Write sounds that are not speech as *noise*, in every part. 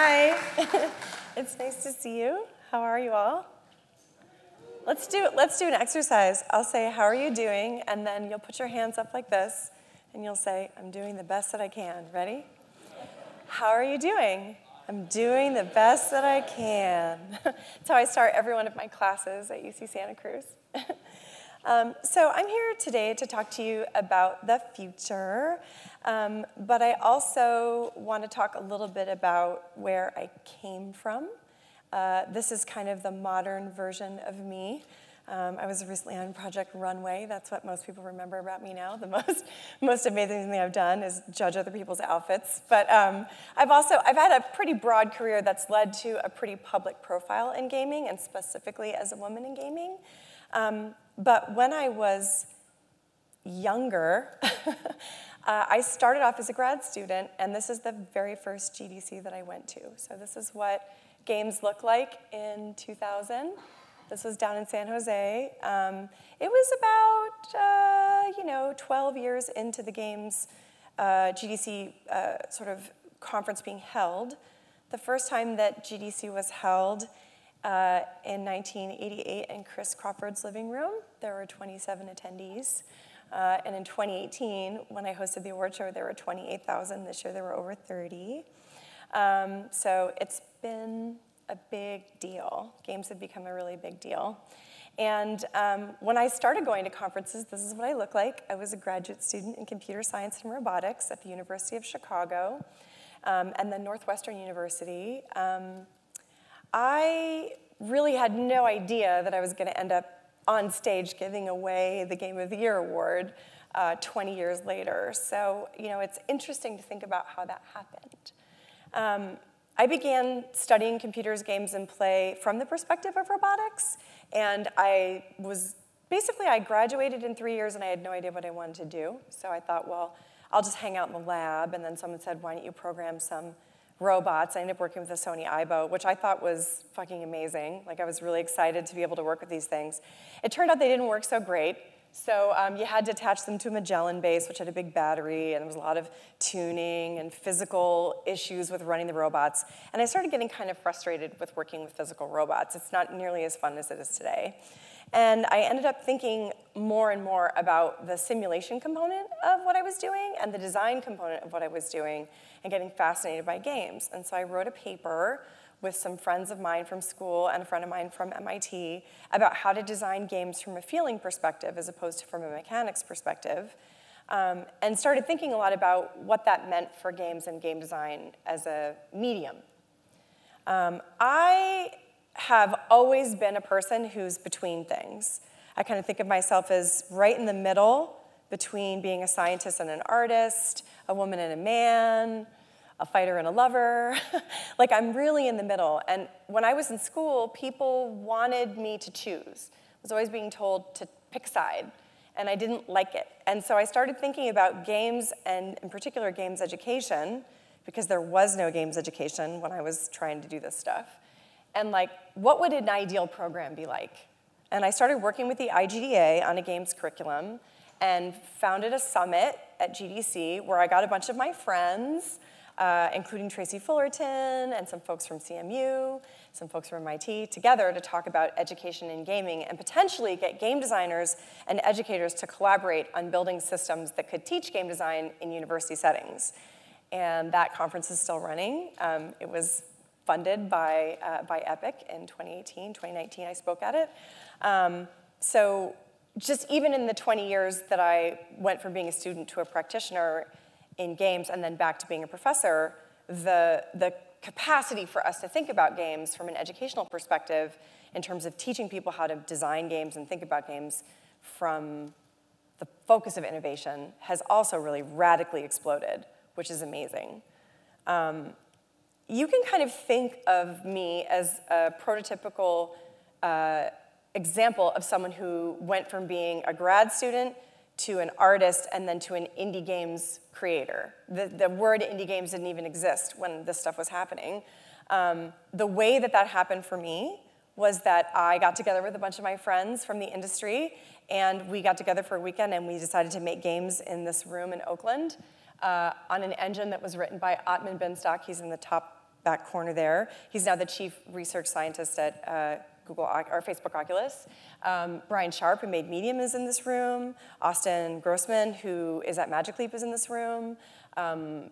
Hi. *laughs* it's nice to see you. How are you all? Let's do, let's do an exercise. I'll say, How are you doing? And then you'll put your hands up like this, and you'll say, I'm doing the best that I can. Ready? How are you doing? I'm doing the best that I can. *laughs* That's how I start every one of my classes at UC Santa Cruz. *laughs* um, so I'm here today to talk to you about the future, um, but I also want to talk a little bit about where I came from. Uh, this is kind of the modern version of me. Um, I was recently on Project Runway. That's what most people remember about me now. *laughs* The most, most amazing thing I've done is judge other people's outfits. But um, I've also I've had a pretty broad career that's led to a pretty public profile in gaming, and specifically as a woman in gaming. Um, but when I was younger, *laughs* uh, I started off as a grad student, and this is the very first GDC that I went to. So this is what games looked like in 2000. This was down in San Jose. Um, it was about, uh, you know, 12 years into the game's uh, GDC uh, sort of conference being held. The first time that GDC was held uh, in 1988 in Chris Crawford's living room, there were 27 attendees. Uh, and in 2018, when I hosted the award show, there were 28,000. This year, there were over 30. Um, so it's been a big deal. Games have become a really big deal. And um, when I started going to conferences, this is what I look like. I was a graduate student in computer science and robotics at the University of Chicago um, and then Northwestern University. Um, I really had no idea that I was going to end up on stage giving away the Game of the Year award uh, 20 years later. So, you know, it's interesting to think about how that happened. Um, I began studying computers, games, and play from the perspective of robotics, and I was basically I graduated in three years and I had no idea what I wanted to do. So I thought, well, I'll just hang out in the lab. And then someone said, why don't you program some robots? I ended up working with the Sony Aibo, which I thought was fucking amazing. Like I was really excited to be able to work with these things. It turned out they didn't work so great. So um, you had to attach them to a Magellan base, which had a big battery, and there was a lot of tuning and physical issues with running the robots. And I started getting kind of frustrated with working with physical robots. It's not nearly as fun as it is today. And I ended up thinking more and more about the simulation component of what I was doing and the design component of what I was doing and getting fascinated by games. And so I wrote a paper with some friends of mine from school and a friend of mine from MIT about how to design games from a feeling perspective as opposed to from a mechanics perspective. Um, and started thinking a lot about what that meant for games and game design as a medium. Um, I have always been a person who's between things. I kind of think of myself as right in the middle between being a scientist and an artist, a woman and a man, a fighter and a lover. *laughs* like I'm really in the middle. And when I was in school, people wanted me to choose. I was always being told to pick side, and I didn't like it. And so I started thinking about games, and in particular, games education, because there was no games education when I was trying to do this stuff. And like, what would an ideal program be like? And I started working with the IGDA on a games curriculum and founded a summit at GDC where I got a bunch of my friends uh, including Tracy Fullerton and some folks from CMU, some folks from MIT, together to talk about education in gaming and potentially get game designers and educators to collaborate on building systems that could teach game design in university settings. And that conference is still running. Um, it was funded by, uh, by EPIC in 2018, 2019, I spoke at it. Um, so just even in the 20 years that I went from being a student to a practitioner, in games and then back to being a professor, the, the capacity for us to think about games from an educational perspective in terms of teaching people how to design games and think about games from the focus of innovation has also really radically exploded, which is amazing. Um, you can kind of think of me as a prototypical uh, example of someone who went from being a grad student to an artist and then to an indie games creator. The, the word indie games didn't even exist when this stuff was happening. Um, the way that that happened for me was that I got together with a bunch of my friends from the industry and we got together for a weekend and we decided to make games in this room in Oakland uh, on an engine that was written by Atman Binstock. He's in the top back corner there. He's now the chief research scientist at uh, Google or Facebook Oculus. Um, Brian Sharp, who made Medium, is in this room. Austin Grossman, who is at Magic Leap, is in this room. Um,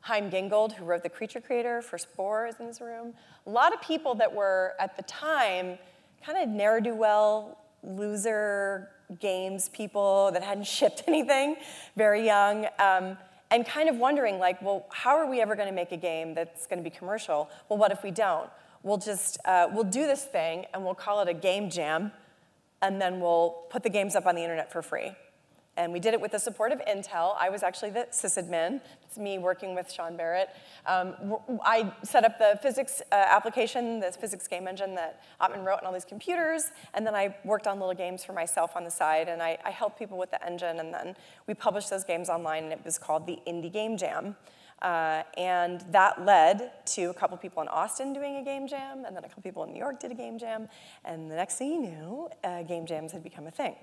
Chaim Gingold, who wrote The Creature Creator for Spore, is in this room. A lot of people that were, at the time, kind of ne'er-do-well, loser games people that hadn't *laughs* shipped anything, very young, um, and kind of wondering, like, well, how are we ever going to make a game that's going to be commercial? Well, what if we don't? We'll just, uh, we'll do this thing, and we'll call it a game jam, and then we'll put the games up on the internet for free. And we did it with the support of Intel. I was actually the sysadmin. It's me working with Sean Barrett. Um, I set up the physics uh, application, this physics game engine that Atman wrote on all these computers, and then I worked on little games for myself on the side, and I, I helped people with the engine, and then we published those games online, and it was called the Indie Game Jam. Uh, and that led to a couple people in Austin doing a game jam, and then a couple people in New York did a game jam, and the next thing you knew, uh, game jams had become a thing.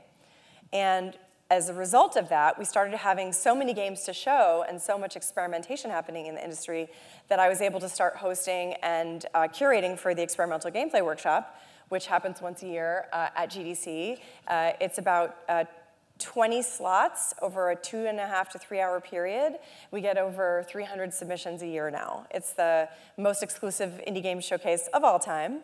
And as a result of that, we started having so many games to show and so much experimentation happening in the industry that I was able to start hosting and uh, curating for the Experimental Gameplay Workshop, which happens once a year uh, at GDC. Uh, it's about uh, 20 slots over a two and a half to three hour period. We get over 300 submissions a year now. It's the most exclusive indie game showcase of all time.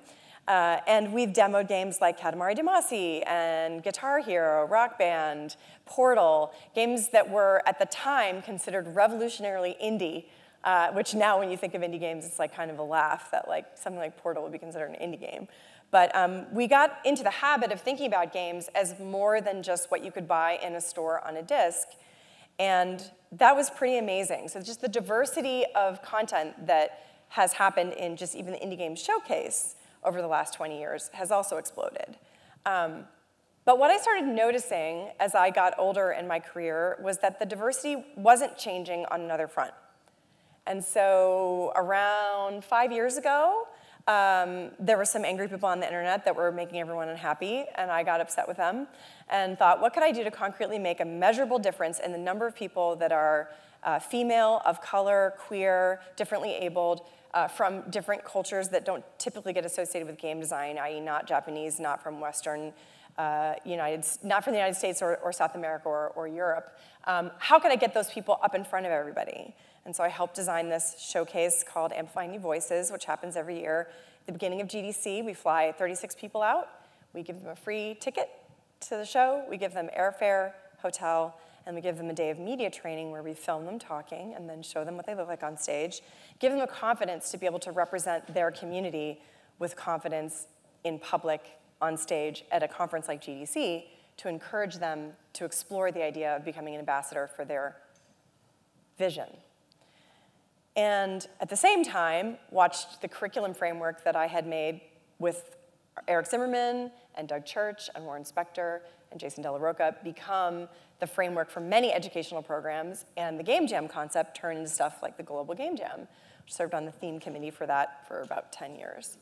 Uh, and we've demoed games like Katamari Damacy and Guitar Hero, Rock Band, Portal, games that were at the time considered revolutionarily indie, uh, which now when you think of indie games, it's like kind of a laugh that like something like Portal would be considered an indie game. But um, we got into the habit of thinking about games as more than just what you could buy in a store on a disc. And that was pretty amazing. So just the diversity of content that has happened in just even the indie game showcase over the last 20 years has also exploded. Um, but what I started noticing as I got older in my career was that the diversity wasn't changing on another front. And so around five years ago, um, there were some angry people on the internet that were making everyone unhappy, and I got upset with them and thought, what could I do to concretely make a measurable difference in the number of people that are uh, female, of color, queer, differently abled, uh, from different cultures that don't typically get associated with game design, i.e. not Japanese, not from Western uh, United, not from the United States or, or South America or, or Europe. Um, how can I get those people up in front of everybody? And so I helped design this showcase called Amplifying New Voices, which happens every year. At the beginning of GDC, we fly 36 people out. We give them a free ticket to the show. We give them airfare, hotel, and we give them a day of media training where we film them talking and then show them what they look like on stage, give them the confidence to be able to represent their community with confidence in public on stage at a conference like GDC to encourage them to explore the idea of becoming an ambassador for their vision. And at the same time, watched the curriculum framework that I had made with Eric Zimmerman and Doug Church and Warren Spector and Jason Della Rocca become the framework for many educational programs, and the Game Jam concept turned into stuff like the Global Game Jam, which served on the theme committee for that for about 10 years.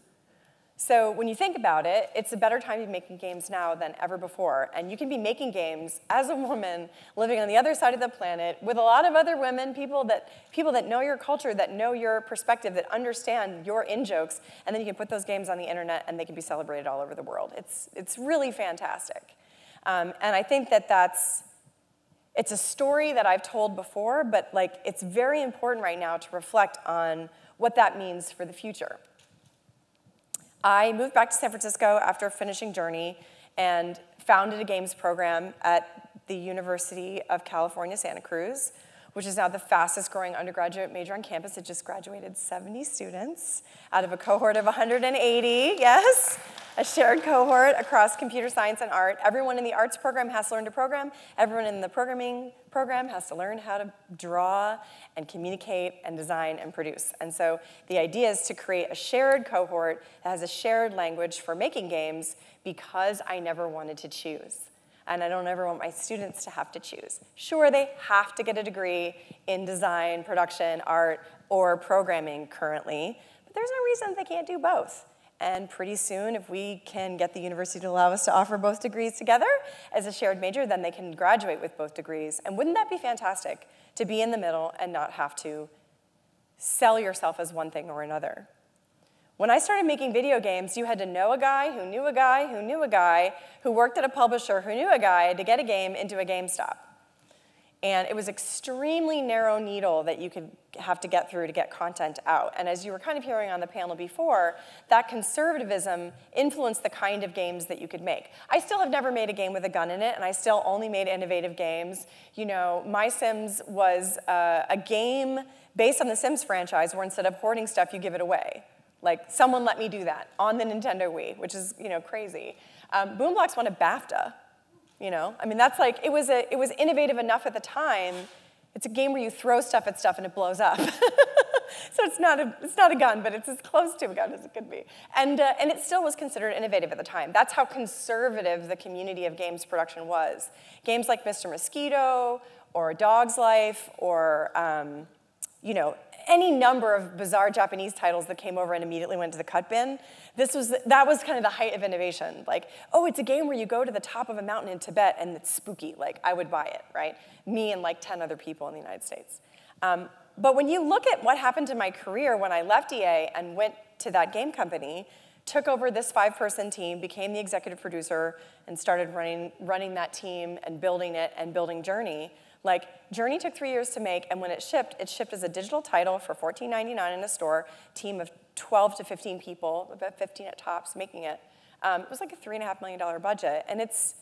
So when you think about it, it's a better time to be making games now than ever before. And you can be making games as a woman living on the other side of the planet with a lot of other women, people that, people that know your culture, that know your perspective, that understand your in-jokes, and then you can put those games on the internet and they can be celebrated all over the world. It's, it's really fantastic. Um, and I think that that's, it's a story that I've told before, but like it's very important right now to reflect on what that means for the future. I moved back to San Francisco after finishing Journey and founded a games program at the University of California, Santa Cruz, which is now the fastest growing undergraduate major on campus. It just graduated 70 students out of a cohort of 180, yes a shared cohort across computer science and art. Everyone in the arts program has to learn to program. Everyone in the programming program has to learn how to draw and communicate and design and produce. And so the idea is to create a shared cohort that has a shared language for making games because I never wanted to choose. And I don't ever want my students to have to choose. Sure, they have to get a degree in design, production, art, or programming currently, but there's no reason they can't do both. And pretty soon, if we can get the university to allow us to offer both degrees together as a shared major, then they can graduate with both degrees. And wouldn't that be fantastic to be in the middle and not have to sell yourself as one thing or another. When I started making video games, you had to know a guy who knew a guy who knew a guy who worked at a publisher who knew a guy to get a game into a GameStop. And it was extremely narrow needle that you could have to get through to get content out. And as you were kind of hearing on the panel before, that conservatism influenced the kind of games that you could make. I still have never made a game with a gun in it, and I still only made innovative games. You know, MySims was uh, a game based on the Sims franchise where instead of hoarding stuff, you give it away. Like, someone let me do that on the Nintendo Wii, which is, you know, crazy. Um, Boom Blox won a BAFTA, you know? I mean, that's like, it was, a, it was innovative enough at the time. It's a game where you throw stuff at stuff and it blows up. *laughs* so it's not, a, it's not a gun, but it's as close to a gun as it could be. And, uh, and it still was considered innovative at the time. That's how conservative the community of games production was. Games like Mr. Mosquito, or Dog's Life, or um, you know, any number of bizarre Japanese titles that came over and immediately went to the cut bin. This was, that was kind of the height of innovation. Like, oh, it's a game where you go to the top of a mountain in Tibet and it's spooky. Like, I would buy it, right? Me and like 10 other people in the United States. Um, but when you look at what happened to my career when I left EA and went to that game company, took over this five-person team, became the executive producer, and started running, running that team and building it and building Journey, like, Journey took three years to make, and when it shipped, it shipped as a digital title for $14.99 in a store, team of 12 to 15 people, about 15 at tops, making it. Um, it was like a $3.5 million budget, and it's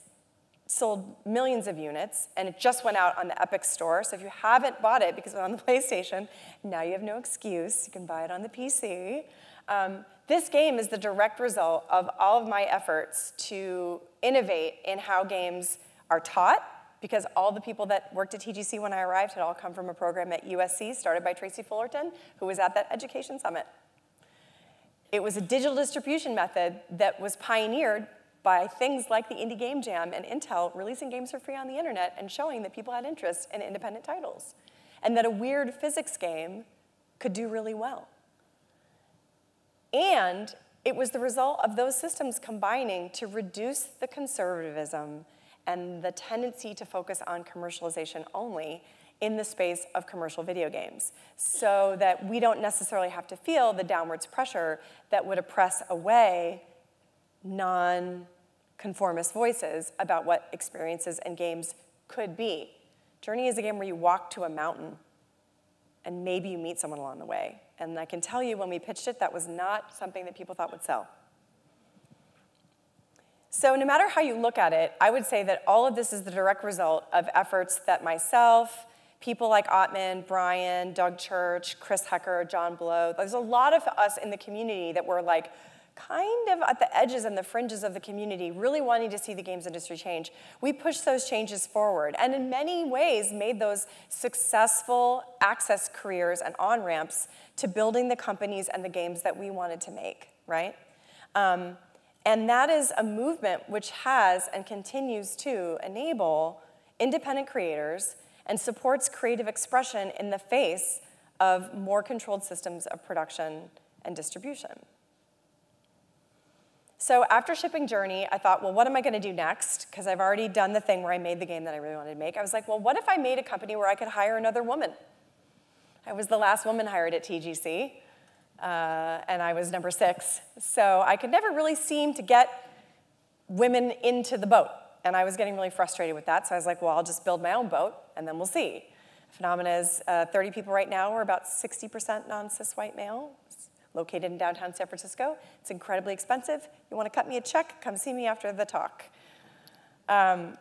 sold millions of units, and it just went out on the Epic Store. So if you haven't bought it because it's on the *laughs* PlayStation, now you have no excuse. You can buy it on the PC. Um, this game is the direct result of all of my efforts to innovate in how games are taught because all the people that worked at TGC when I arrived had all come from a program at USC started by Tracy Fullerton, who was at that education summit. It was a digital distribution method that was pioneered by things like the Indie Game Jam and Intel releasing games for free on the internet and showing that people had interest in independent titles, and that a weird physics game could do really well. And it was the result of those systems combining to reduce the conservatism and the tendency to focus on commercialization only in the space of commercial video games so that we don't necessarily have to feel the downwards pressure that would oppress away non-conformist voices about what experiences and games could be. Journey is a game where you walk to a mountain and maybe you meet someone along the way. And I can tell you when we pitched it, that was not something that people thought would sell. So no matter how you look at it, I would say that all of this is the direct result of efforts that myself, people like Atman, Brian, Doug Church, Chris Hecker, John Blow, there's a lot of us in the community that were like kind of at the edges and the fringes of the community, really wanting to see the games industry change. We pushed those changes forward and in many ways made those successful access careers and on-ramps to building the companies and the games that we wanted to make, right? Um, and that is a movement which has and continues to enable independent creators and supports creative expression in the face of more controlled systems of production and distribution. So after shipping Journey, I thought, well, what am I going to do next? Because I've already done the thing where I made the game that I really wanted to make. I was like, well, what if I made a company where I could hire another woman? I was the last woman hired at TGC uh, and I was number six. So I could never really seem to get women into the boat. And I was getting really frustrated with that. So I was like, well, I'll just build my own boat, and then we'll see. Funomena is uh, 30 people right now. We're about 60% non-cis white male. Located in downtown San Francisco. It's incredibly expensive. You want to cut me a check? Come see me after the talk. Um,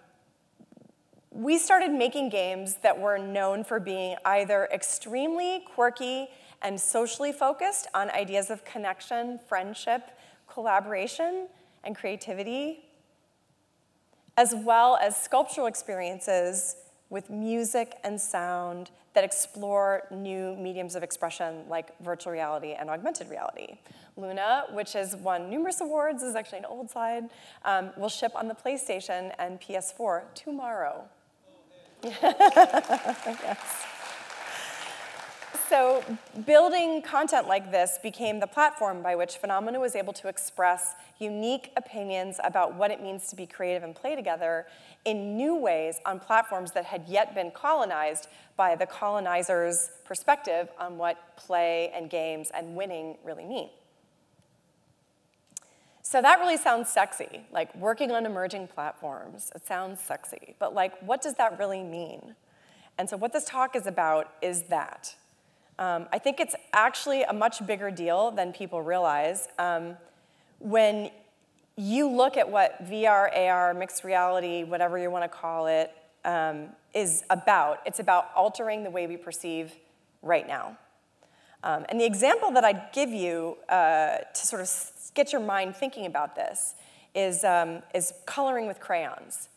we started making games that were known for being either extremely quirky and socially focused on ideas of connection, friendship, collaboration, and creativity, as well as sculptural experiences with music and sound that explore new mediums of expression like virtual reality and augmented reality. Luna, which has won numerous awards, is actually an old slide, um, will ship on the PlayStation and PS4 tomorrow. *laughs* yes. So building content like this became the platform by which Funomena was able to express unique opinions about what it means to be creative and play together in new ways on platforms that had yet been colonized by the colonizer's perspective on what play and games and winning really mean. So that really sounds sexy, like working on emerging platforms. It sounds sexy, but like, what does that really mean? And so what this talk is about is that. Um, I think it's actually a much bigger deal than people realize. Um, when you look at what VR, AR, mixed reality, whatever you want to call it, um, is about. It's about altering the way we perceive right now. Um, and the example that I'd give you uh, to sort of get your mind thinking about this is, um, is coloring with crayons.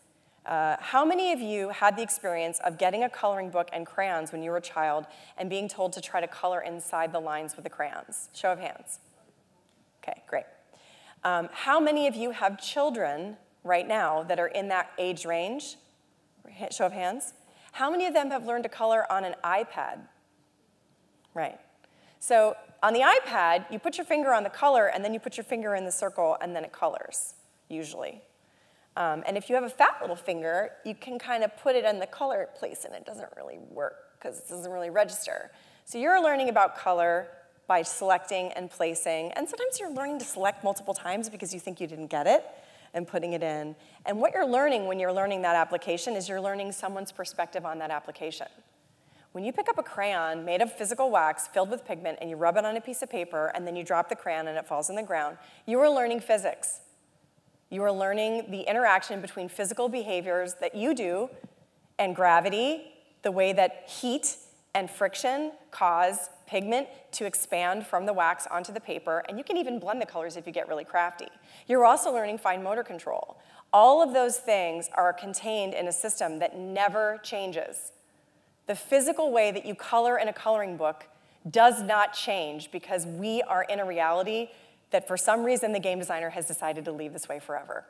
Uh, how many of you had the experience of getting a coloring book and crayons when you were a child and being told to try to color inside the lines with the crayons? Show of hands. Okay, great. Um, how many of you have children right now that are in that age range? Show of hands. How many of them have learned to color on an iPad? Right. So on the iPad, you put your finger on the color and then you put your finger in the circle and then it colors, usually. Um, and if you have a fat little finger, you can kind of put it in the color place and it doesn't really work because it doesn't really register. So you're learning about color by selecting and placing. And sometimes you're learning to select multiple times because you think you didn't get it and putting it in. And what you're learning when you're learning that application is you're learning someone's perspective on that application. When you pick up a crayon made of physical wax filled with pigment and you rub it on a piece of paper and then you drop the crayon and it falls on the ground, you are learning physics. You are learning the interaction between physical behaviors that you do and gravity, the way that heat and friction cause pigment to expand from the wax onto the paper, and you can even blend the colors if you get really crafty. You're also learning fine motor control. All of those things are contained in a system that never changes. The physical way that you color in a coloring book does not change because we are in a reality that for some reason the game designer has decided to leave this way forever.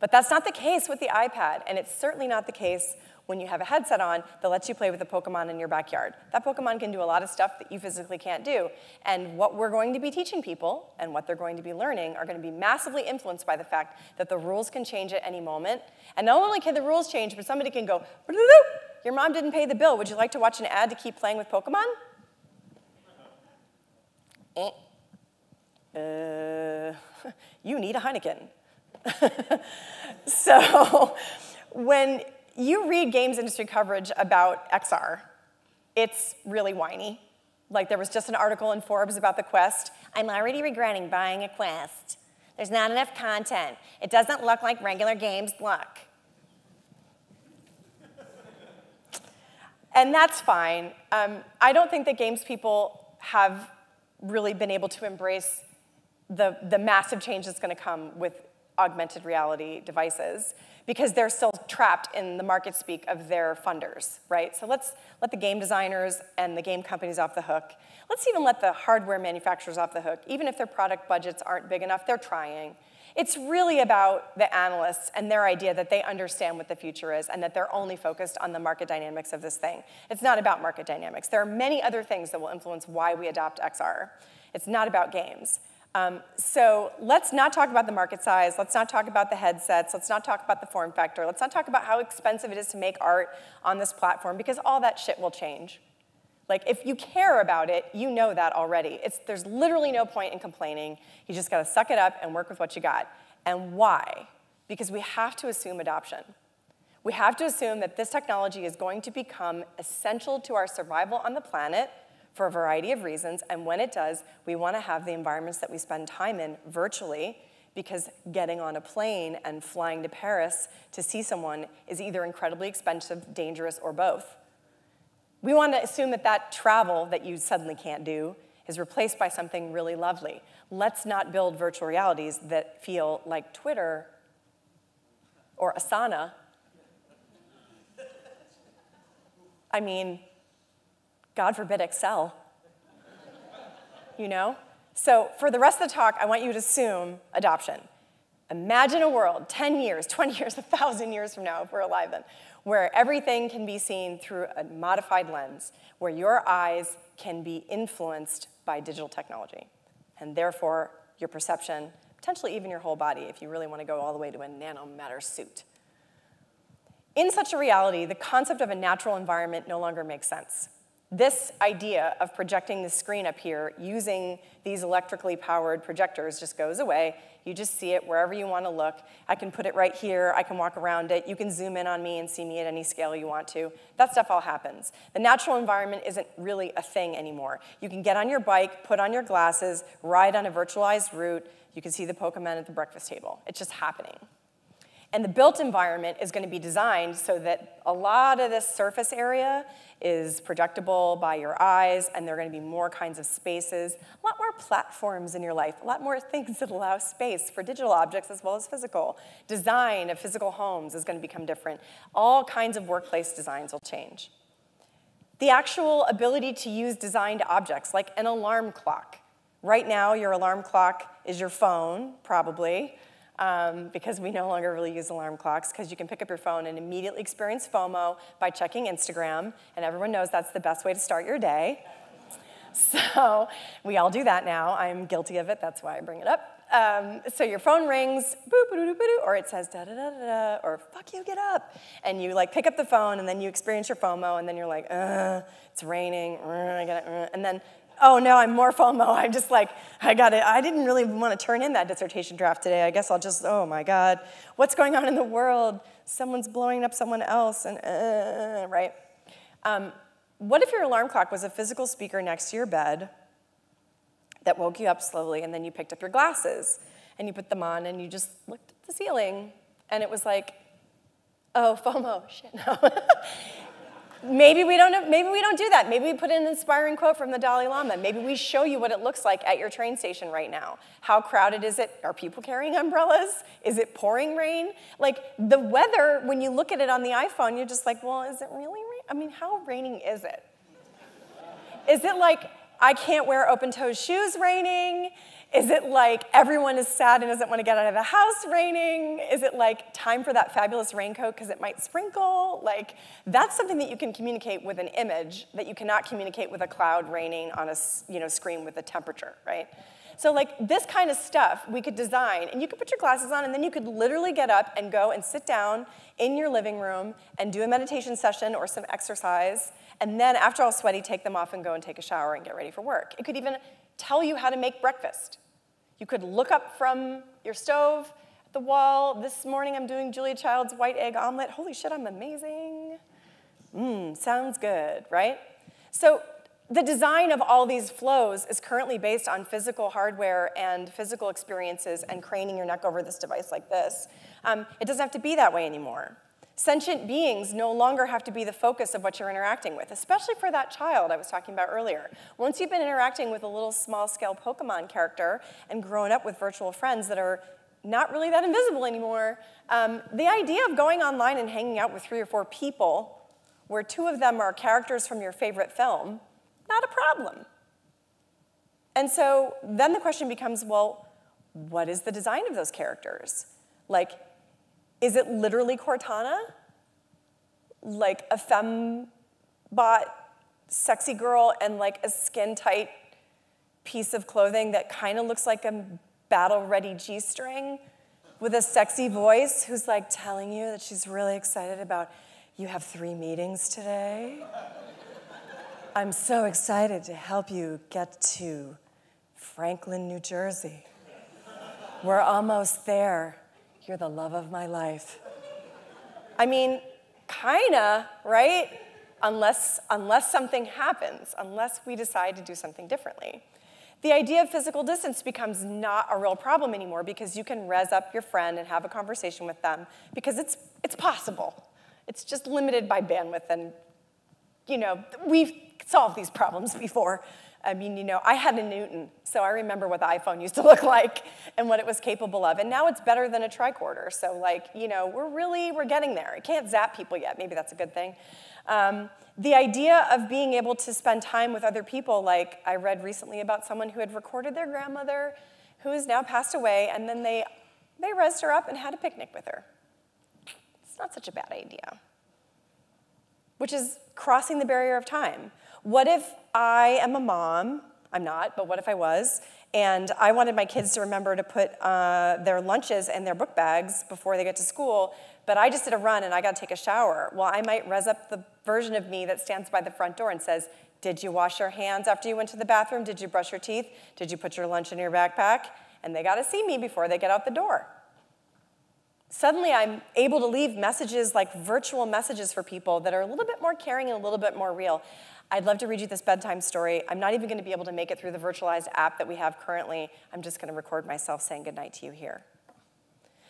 But that's not the case with the iPad, and it's certainly not the case when you have a headset on that lets you play with a Pokemon in your backyard. That Pokemon can do a lot of stuff that you physically can't do. And what we're going to be teaching people and what they're going to be learning are going to be massively influenced by the fact that the rules can change at any moment. And not only can the rules change, but somebody can go, your mom didn't pay the bill. Would you like to watch an ad to keep playing with Pokemon? Eh. Uh, *laughs* you need a Heineken. *laughs* so when you read games industry coverage about XR, it's really whiny. Like there was just an article in Forbes about the Quest. I'm already regretting buying a Quest. There's not enough content. It doesn't look like regular games look. and that's fine. Um, I don't think that games people have really been able to embrace the, the massive change that's going to come with augmented reality devices because they're still trapped in the market speak of their funders, right? So let's let the game designers and the game companies off the hook. Let's even let the hardware manufacturers off the hook. Even if their product budgets aren't big enough, they're trying. It's really about the analysts and their idea that they understand what the future is and that they're only focused on the market dynamics of this thing. It's not about market dynamics. There are many other things that will influence why we adopt XR. It's not about games. Um, so let's not talk about the market size. Let's not talk about the headsets. Let's not talk about the form factor. Let's not talk about how expensive it is to make art on this platform because all that shit will change. Like, if you care about it, you know that already. It's, there's literally no point in complaining. You just gotta suck it up and work with what you got. And why? Because we have to assume adoption. We have to assume that this technology is going to become essential to our survival on the planet for a variety of reasons. And when it does, we want to have the environments that we spend time in virtually because getting on a plane and flying to Paris to see someone is either incredibly expensive, dangerous, or both. We want to assume that that travel that you suddenly can't do is replaced by something really lovely. Let's not build virtual realities that feel like Twitter or Asana. I mean, God forbid Excel. you know? So for the rest of the talk, I want you to assume adoption. Imagine a world 10 years, 20 years, 1,000 years from now, if we're alive then, where everything can be seen through a modified lens, where your eyes can be influenced by digital technology, and therefore your perception, potentially even your whole body, if you really want to go all the way to a nanomatter suit. In such a reality, the concept of a natural environment no longer makes sense. This idea of projecting the screen up here using these electrically powered projectors just goes away. You just see it wherever you want to look. I can put it right here. I can walk around it. You can zoom in on me and see me at any scale you want to. That stuff all happens. The natural environment isn't really a thing anymore. You can get on your bike, put on your glasses, ride on a virtualized route. You can see the Pokemon at the breakfast table. It's just happening. And the built environment is going to be designed so that a lot of this surface area is projectable by your eyes, and there are going to be more kinds of spaces, a lot more platforms in your life, a lot more *laughs* things that allow space for digital objects as well as physical. Design of physical homes is going to become different. All kinds of workplace designs will change. The actual ability to use designed objects, like an alarm clock. Right now, your alarm clock is your phone, probably um, because we no longer really use alarm clocks because you can pick up your phone and immediately experience FOMO by checking Instagram, and everyone knows that's the best way to start your day. *laughs* So we all do that now. I'm guilty of it, that's why I bring it up. Um, so your phone rings, or it says da da da da, or fuck you, get up. And you like pick up the phone, and then you experience your FOMO, and then you're like, it's raining, I gotta, and then oh no, I'm more FOMO. *laughs* I'm just like, I got it. I didn't really want to turn in that dissertation draft today. I guess I'll just, oh my God, what's going on in the world? Someone's blowing up someone else, and uh, right? Um, what if your alarm clock was a physical speaker next to your bed that woke you up slowly, and then you picked up your glasses and you put them on and you just looked at the ceiling, and it was like, oh, *laughs* FOMO, shit, no. *laughs* Maybe we don't maybe we don't do that. Maybe we put in an inspiring quote from the Dalai Lama. Maybe we show you what it looks like at your train station right now. How crowded is it? Are people carrying umbrellas? Is it pouring rain? Like the weather, when you look at it on the iPhone, you're just like, well, is it really rain? I mean, how raining is it? Is it like I can't wear open toed shoes raining? Is it like everyone is sad and doesn't want to get out of the house raining? Is it like time for that fabulous raincoat because it might sprinkle? Like, that's something that you can communicate with an image that you cannot communicate with a cloud raining on a you know, screen with a temperature, right? So, like, this kind of stuff we could design, and you could put your glasses on, and then you could literally get up and go and sit down in your living room and do a meditation session or some exercise, and then after all sweaty, take them off and go and take a shower and get ready for work. It could even tell you how to make breakfast. You could look up from your stove at the wall. This morning I'm doing Julia Child's white egg omelet. Holy shit, I'm amazing. Mmm, sounds good, right? So the design of all these flows is currently based on physical hardware and physical experiences and craning your neck over this device like this. Um, it doesn't have to be that way anymore. Sentient beings no longer have to be the focus of what you're interacting with, especially for that child I was talking about earlier. Once you've been interacting with a little small scale Pokemon character and grown up with virtual friends that are not really that invisible anymore, um, the idea of going online and hanging out with three or four people where two of them are characters from your favorite film, not a problem. And so then the question becomes well, what is the design of those characters? Like, is it literally Cortana? Like a fembot sexy girl and like a skin tight piece of clothing that kind of looks like a battle ready G string with a sexy voice who's like telling you that she's really excited about you have three meetings today. I'm so excited to help you get to Franklin, New Jersey. We're almost there. You're the love of my life. I mean, kinda, right? Unless, unless something happens, unless we decide to do something differently. The idea of physical distance becomes not a real problem anymore because you can res up your friend and have a conversation with them because it's, it's possible. It's just limited by bandwidth and, you know, we've solved these problems before. I mean, you know, I had a Newton, so I remember what the iPhone used to *laughs* look like and what it was capable of. And now it's better than a tricorder. So, like, you know, we're really, we're getting there. It can't zap people yet. Maybe that's a good thing. Um, the idea of being able to spend time with other people, like I read recently about someone who had recorded their grandmother who has now passed away, and then they they rezzed her up and had a picnic with her. It's not such a bad idea. Which is crossing the barrier of time. What if I am a mom? I'm not, but what if I was? And I wanted my kids to remember to put uh, their lunches in their book bags before they get to school, but I just did a run and I got to take a shower. Well, I might res up the version of me that stands by the front door and says, Did you wash your hands after you went to the bathroom? Did you brush your teeth? Did you put your lunch in your backpack? And they got to see me before they get out the door. Suddenly, I'm able to leave messages like virtual messages for people that are a little bit more caring and a little bit more real. I'd love to read you this bedtime story. I'm not even going to be able to make it through the virtualized app that we have currently. I'm just going to record myself saying goodnight to you here.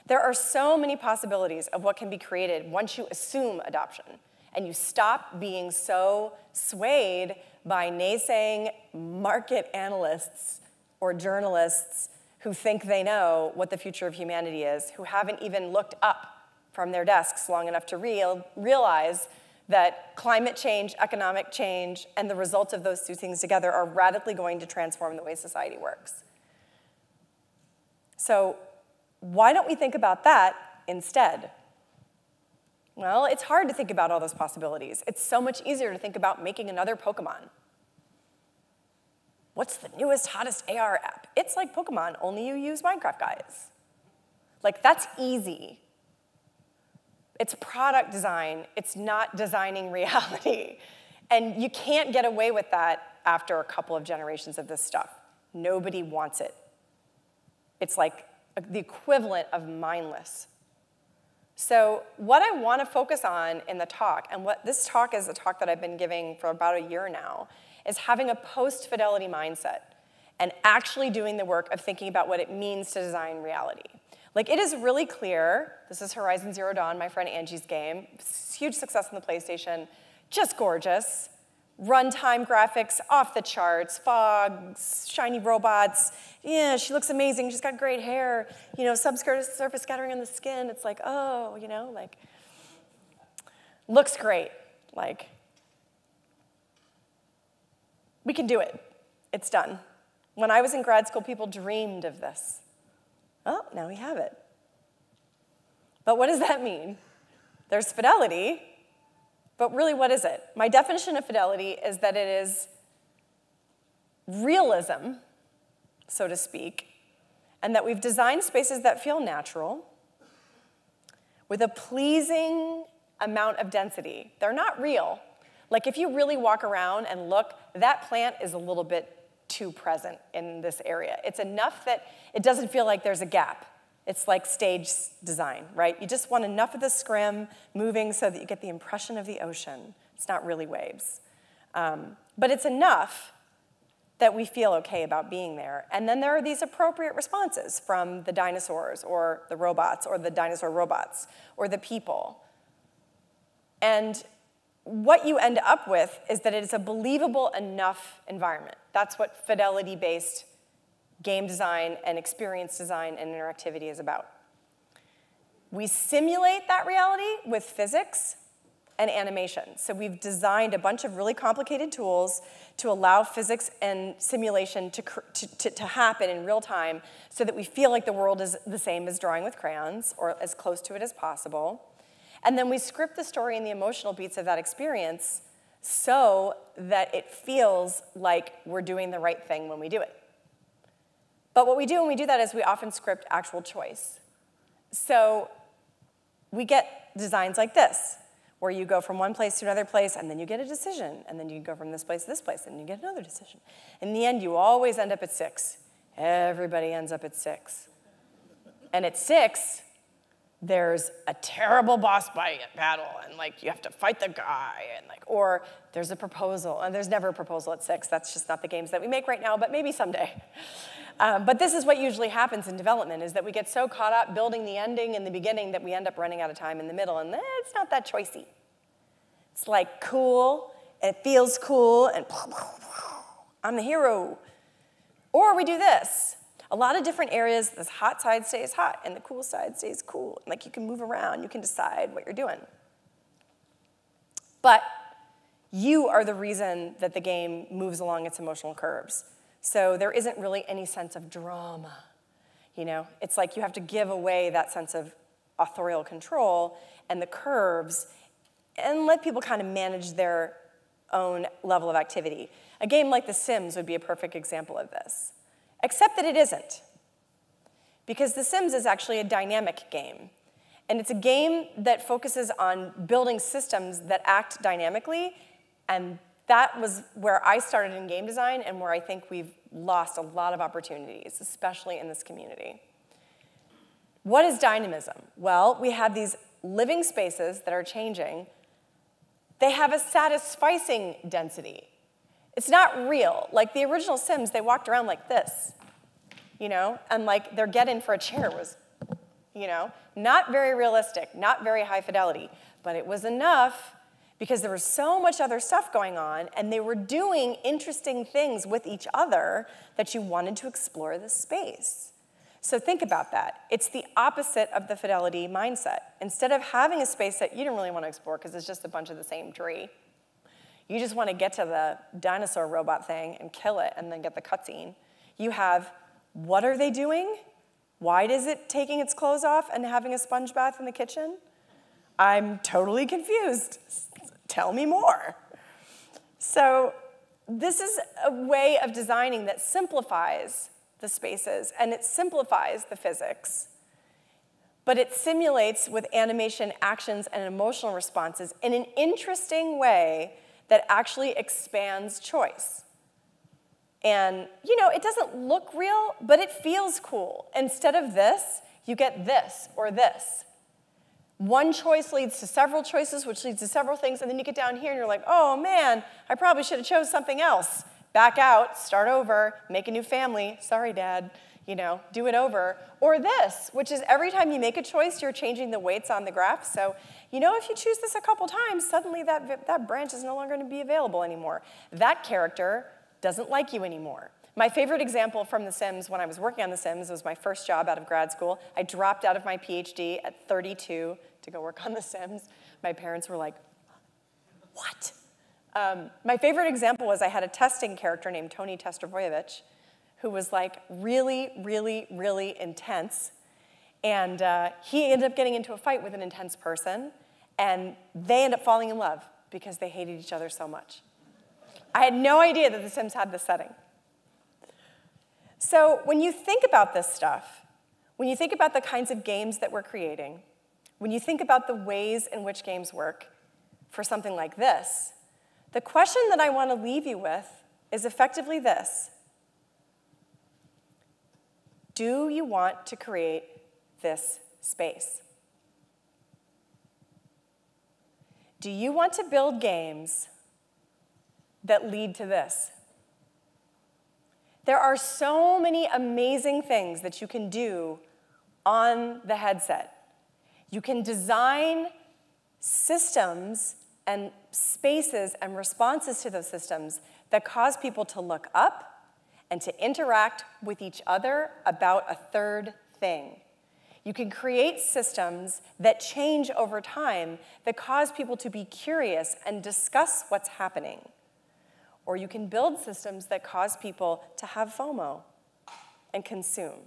There are so many possibilities of what can be created once you assume adoption and you stop being so swayed by naysaying market analysts or journalists who think they know what the future of humanity is, who haven't even looked up from their desks long enough to real, realize that climate change, economic change, and the result of those two things together are radically going to transform the way society works. So, why don't we think about that instead? Well, it's hard to think about all those possibilities. It's so much easier to think about making another Pokemon. What's the newest, hottest AR app? It's like Pokemon, only you use Minecraft guys. Like, that's easy. It's product design, it's not designing *laughs* reality. And you can't get away with that after a couple of generations of this stuff. Nobody wants it. It's like the equivalent of mindless. So, what I want to focus on in the talk, and what this talk is a talk that I've been giving for about a year now, is having a post fidelity mindset and actually doing the work of thinking about what it means to design reality. Like, it is really clear. This is Horizon Zero Dawn, my friend Angie's game. Huge success on the PlayStation. Just gorgeous. Runtime graphics off the charts, fogs, shiny robots. Yeah, she looks amazing. She's got great hair. You know, subsurface surface scattering on the skin. It's like, oh, you know, like, looks great. Like, we can do it. It's done. When I was in grad school, people dreamed of this. Oh, now we have it. But what does that mean? There's fidelity, but really, what is it? My definition of fidelity is that it is realism, so to speak, and that we've designed spaces that feel natural with a pleasing amount of density. They're not real. Like if you really walk around and look, that plant is a little bit too present in this area. It's enough that it doesn't feel like there's a gap. It's like stage design, right? You just want enough of the scrim moving so that you get the impression of the ocean. It's not really waves. Um, but it's enough that we feel okay about being there. And then there are these appropriate responses from the dinosaurs or the robots or the dinosaur robots or the people. And what you end up with is that it is a believable enough environment. That's what fidelity based game design and experience design and interactivity is about. We simulate that reality with physics and animation. So we've designed a bunch of really complicated tools to allow physics and simulation to, to, to, to, happen in real time so that we feel like the world is the same as drawing with crayons or as close to it as possible. And then we script the story and the emotional beats of that experience so that it feels like we're doing the right thing when we do it. But what we do when we do that is we often script actual choice. So we get designs like this, where you go from one place to another place, and then you get a decision, and then you go from this place to this place, and you get another decision. In the end, you always end up at six. Everybody ends up at six. And at six, there's a terrible boss battle and like you have to fight the guy and like or there's a proposal. And there's never a proposal at six. That's just not the games that we make right now but maybe someday. Um, but this is what usually happens in development is that we get so caught up building the ending in the beginning that we end up running out of time in the middle. And eh, it's not that choicey. It's like cool. And it feels cool. And *laughs* i'm the hero. Or we do this a lot of different areas, this hot side stays hot and the cool side stays cool. Like you can move around, you can decide what you're doing. But you are the reason that the game moves along its emotional curves. So there isn't really any sense of drama. You know, it's like you have to give away that sense of authorial control and the curves and let people kind of manage their own level of activity. A game like The Sims would be a perfect example of this, except that it isn't. Because The Sims is actually a dynamic game. And it's a game that focuses on building systems that act dynamically. And that was where I started in game design and where I think we've lost a lot of opportunities, especially in this community. What is dynamism? Well, we have these living spaces that are changing. They have a satisficing density. It's not real. Like the original Sims, they walked around like this, you know, and like their get in for a chair was, you know, not very realistic, not very high fidelity, but it was enough because there was so much other stuff going on and they were doing interesting things with each other that you wanted to explore the space. So think about that. It's the opposite of the fidelity mindset. Instead of having a space that you don't really want to explore because it's just a bunch of the same tree, you just want to get to the dinosaur robot thing and kill it and then get the cutscene. You have what are they doing? Why is it taking its clothes off and having a sponge bath in the kitchen? I'm totally confused. Tell me more. So, this is a way of designing that simplifies the spaces and it simplifies the physics, but it simulates with animation actions and emotional responses in an interesting way that actually expands choice. And, you know, it doesn't look real, but it feels cool. Instead of this, you get this or this. One choice leads to several choices, which leads to several things, and then you get down here and you're like, oh man, I probably should have chose something else. Back out, start over, make a new family. Sorry, Dad. You know, do it over. Or this, which is every time you make a choice, you're changing the weights on the graph. So, you know, if you choose this a couple times, suddenly that, that branch is no longer to be available anymore. That character doesn't like you anymore. My favorite example from The Sims when I was working on The Sims was my first job out of grad school. I dropped out of my PhD at 32 to go work on The Sims. My parents were like, what? Um, my favorite example was I had a testing character named Tony Testrovoyevich who was like really, really, really intense. And uh, he ended up getting into a fight with an intense person, and they end up falling in love because they hated each other so much. I had no idea that The Sims had this setting. So when you think about this stuff, when you think about the kinds of games that we're creating, when you think about the ways in which games work for something like this, the question that I want to leave you with is effectively this Do you want to create this space? Do you want to build games that lead to this. There are so many amazing things that you can do on the headset. You can design systems and spaces and responses to those systems that cause people to look up and to interact with each other about a third thing. You can create systems that change over time that cause people to be curious and discuss what's happening. Or you can build systems that cause people to have FOMO and consume.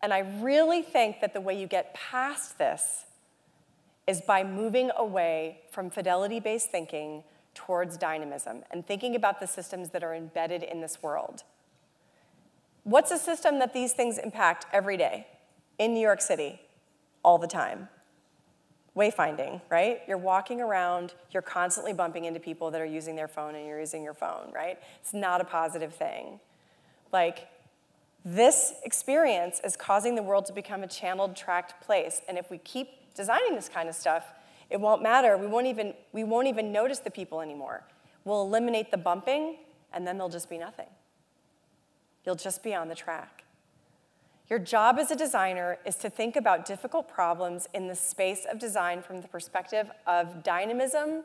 And I really think that the way you get past this is by moving away from fidelity based thinking towards dynamism and thinking about the systems that are embedded in this world. What's a system that these things impact every day in New York City all the time? wayfinding, right? You're walking around, you're constantly bumping into people that are using their phone and you're using your phone, right? It's not a positive thing. Like, this experience is causing the world to become a channeled, tracked place. And if we keep designing this kind of stuff, it won't matter. We won't even, we won't even notice the people anymore. We'll eliminate the bumping, and then there'll just be nothing. You'll just be on the track. Your job as a designer is to think about difficult problems in the space of design from the perspective of dynamism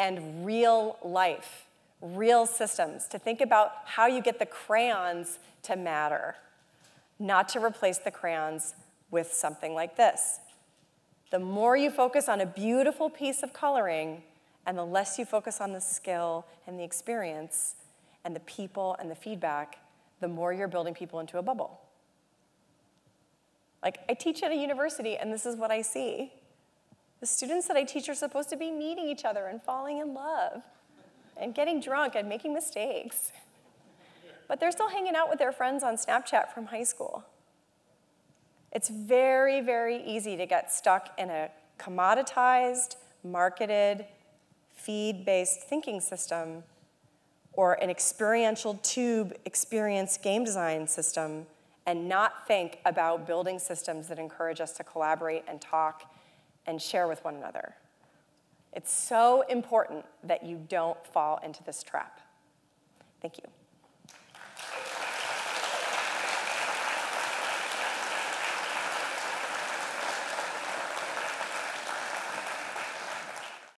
and real life, real systems, to think about how you get the crayons to matter, not to replace the crayons with something like this. The more you focus on a beautiful piece of coloring, and the less you focus on the skill and the experience and the people and the feedback, the more you're building people into a bubble. Like, I teach at a university, and this is what I see. The students that I teach are supposed to be meeting each other and falling in love and getting drunk and making mistakes. But they're still hanging out with their friends on Snapchat from high school. It's very, very easy to get stuck in a commoditized, marketed, feed based thinking system or an experiential tube experience game design system and not think about building systems that encourage us to collaborate and talk and share with one another. It's so important that you don't fall into this trap. Thank you.